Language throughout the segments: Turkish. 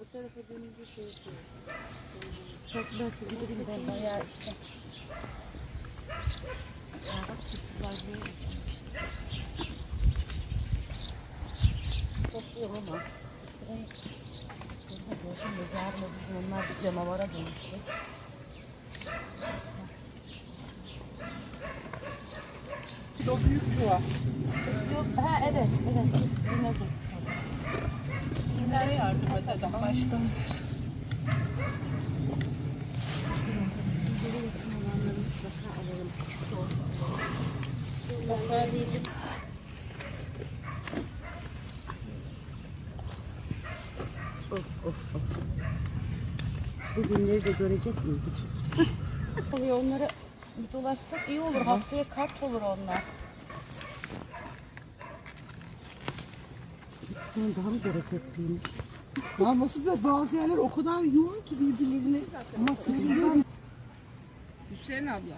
O tarafa dönünce şey yapıyor. Çok nasıl gideyim ben bayağı işte. Ya bak kutular böyle. Topluyorum ama. Burada gördüm de yarın öbür onlar bir canavara dönüşecek. O büyük çuval. Yok, ha evet, evet. Üstüne bu. Kimlere yardım edelim baştan? Günleri de görecek miydik? Oluyor onları dolaşsak iyi olur. Haftaya kart olur onlar. Üstten daha mı bereketliymiş? Nasıl böyle bazı yerler o kadar yoğun ki birbirlerine. Ama sizin böyle Hüseyin abla.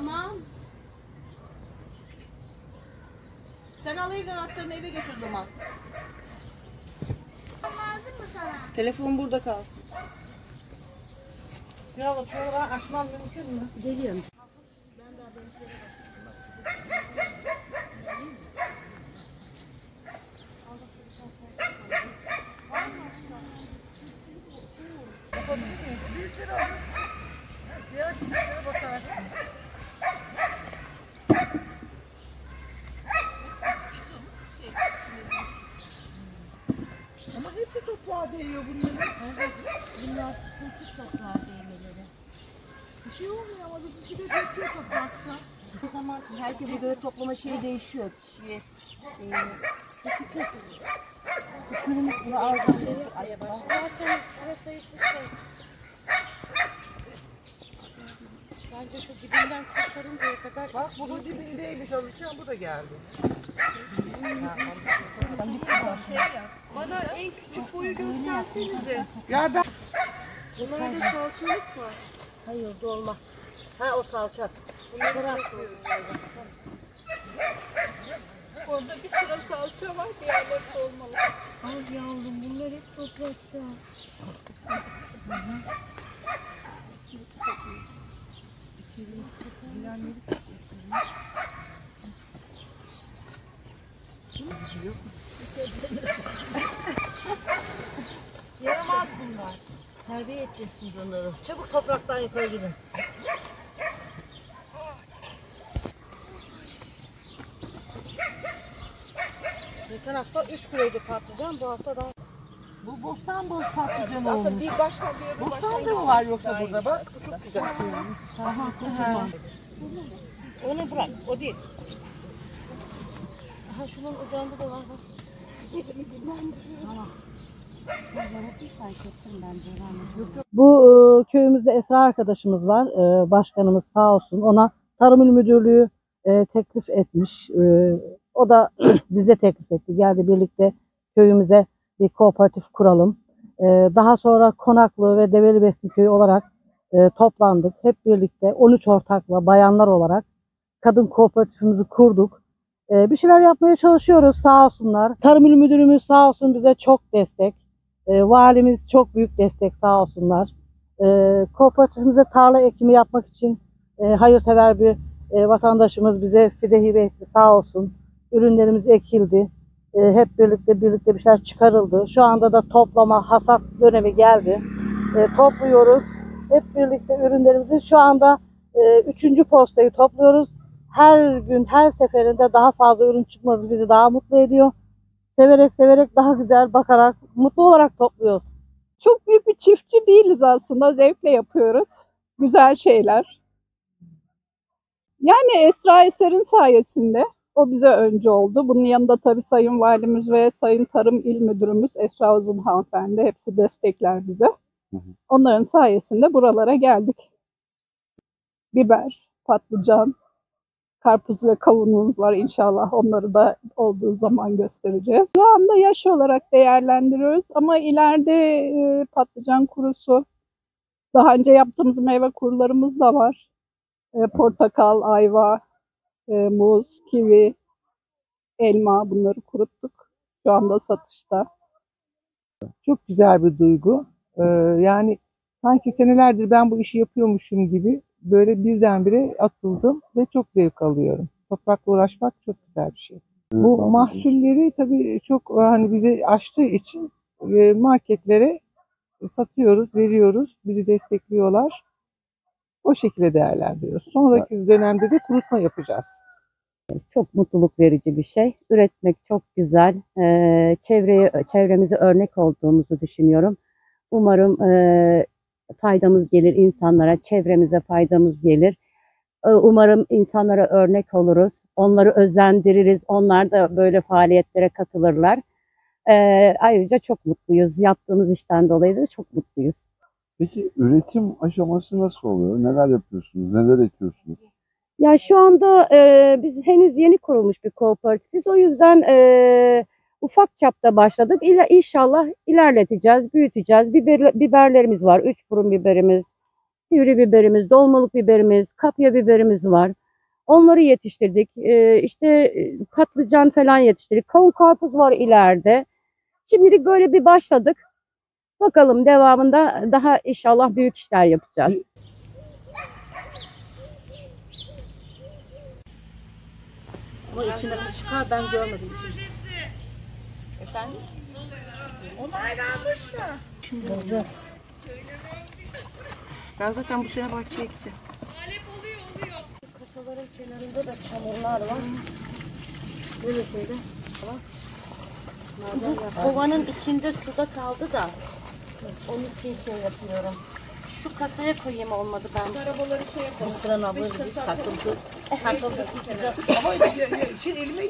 Tamam. Sen al evden anahtarını eve geç o zaman. Lazım mı sana? Telefon burada kalsın. Ya bak şöyle ben açmam mümkün mü? Geliyorum. Diğer küçüklere bakarsınız. Ama hepsi değiyor bunların. Evet. Bunlar sıkıntı toprağa değmeleri. Bir şey olmuyor ama bizimki de döküyor toprakta. O zaman Herkese göre toplama şeyi değişiyor. Kişiye. Ee, çürümüş bunu alacağım. Aya bak. Zaten sıra sayısı şey. Bence şu dibinden kurtarıncaya kadar Bak bu da dibindeymiş alırken bu da geldi. Bana en küçük boyu göstersenize. Ya ben Bunlarda salçalık var. Hayır dolma. Ha o salça. Bırak. Orada bir sıra salça var, diğerleri olmalı. Ay yavrum bunlar hep toprakta. Yaramaz bunlar. Terbiye şimdi onları. Çabuk topraktan yukarı gidin. Geçen hafta 3 kiloydu patlıcan, bu hafta daha bu bostan boz patlıcan Aslında olmuş. bir baştan bir öbür Bostan da mı var yoksa burada bak? Çok güzel. Aha, kocaman. Onu bırak, o değil. Aha şunun ucunda da var bak. Tamam. Şunları Bu e, köyümüzde Esra arkadaşımız var. E, başkanımız sağ olsun. Ona Tarım İl Müdürlüğü e, teklif etmiş. E, o da bize teklif etti. Geldi birlikte köyümüze bir kooperatif kuralım. E, daha sonra Konaklı ve Develibesli köyü olarak e, toplandık. Hep birlikte 13 ortakla bayanlar olarak kadın kooperatifimizi kurduk. E, bir şeyler yapmaya çalışıyoruz sağ olsunlar. Tarım İl Müdürümüz sağ olsun bize çok destek. E, valimiz çok büyük destek sağ olsunlar. E, kooperatifimize tarla ekimi yapmak için e, hayırsever bir e, vatandaşımız bize fide hibe etti sağ olsun. Ürünlerimiz ekildi. E, hep birlikte birlikte bir şeyler çıkarıldı. Şu anda da toplama, hasat dönemi geldi. E, topluyoruz. Hep birlikte ürünlerimizi şu anda e, üçüncü postayı topluyoruz. Her gün, her seferinde daha fazla ürün çıkması bizi daha mutlu ediyor severek severek daha güzel bakarak mutlu olarak topluyoruz. Çok büyük bir çiftçi değiliz aslında. Zevkle yapıyoruz. Güzel şeyler. Yani Esra Eser'in sayesinde O bize önce oldu. Bunun yanında tabii Sayın Valimiz ve Sayın Tarım İl Müdürümüz Esra Uzun Hanımefendi hepsi destekler bize. Onların sayesinde buralara geldik. Biber, patlıcan, karpuz ve kavunumuz var inşallah. Onları da olduğu zaman göstereceğiz. Şu anda yaş olarak değerlendiriyoruz ama ileride e, patlıcan kurusu, daha önce yaptığımız meyve kurularımız da var. E, portakal, ayva, e, muz, kivi, elma bunları kuruttuk. Şu anda satışta. Çok güzel bir duygu. Ee, yani sanki senelerdir ben bu işi yapıyormuşum gibi böyle birdenbire atıldım ve çok zevk alıyorum. Toprakla uğraşmak çok güzel bir şey. Bu mahsulleri tabii çok e, hani bize açtığı için e, marketlere satıyoruz, veriyoruz. Bizi destekliyorlar. O şekilde değerlendiriyoruz. Sonraki dönemde de kurutma yapacağız. Çok mutluluk verici bir şey. Üretmek çok güzel. Ee, çevreye, çevremize örnek olduğumuzu düşünüyorum. Umarım e, faydamız gelir insanlara, çevremize faydamız gelir. Ee, Umarım insanlara örnek oluruz. Onları özendiririz. Onlar da böyle faaliyetlere katılırlar. Ee, ayrıca çok mutluyuz. Yaptığımız işten dolayı da çok mutluyuz. Peki üretim aşaması nasıl oluyor? Neler yapıyorsunuz? Neler ekiyorsunuz? Ya şu anda e, biz henüz yeni kurulmuş bir kooperatifiz. O yüzden e, ufak çapta başladık. İla, inşallah ilerleteceğiz, büyüteceğiz. Biber, biberlerimiz var. Üç burun biberimiz, sivri biberimiz, dolmalık biberimiz, kapya biberimiz var. Onları yetiştirdik. E, işte e, patlıcan falan yetiştirdik. Kavun karpuz var ileride. Şimdilik böyle bir başladık. Bakalım devamında daha inşallah büyük işler yapacağız. Ama içinde çıkar ben görmedim. Efendim? Onaylanmış mı? Şimdi olacak. Ben zaten bu sene bahçeye gideceğim. Kasaların kenarında da çamurlar var. Neresiydi? Kovanın içinde suda kaldı da onun için şey yapıyorum. Şu kasaya koyayım olmadı ben. Arabaları şey yapalım. Sıran abla biz takıldı. Takıldı tutacağız. Şimdi elime